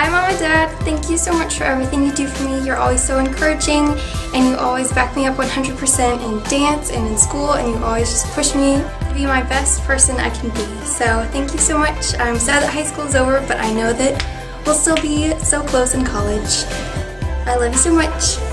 Hi, mom and dad. thank you so much for everything you do for me. You're always so encouraging and you always back me up 100% in dance and in school and you always just push me to be my best person I can be. So thank you so much. I'm sad that high school is over, but I know that we'll still be so close in college. I love you so much.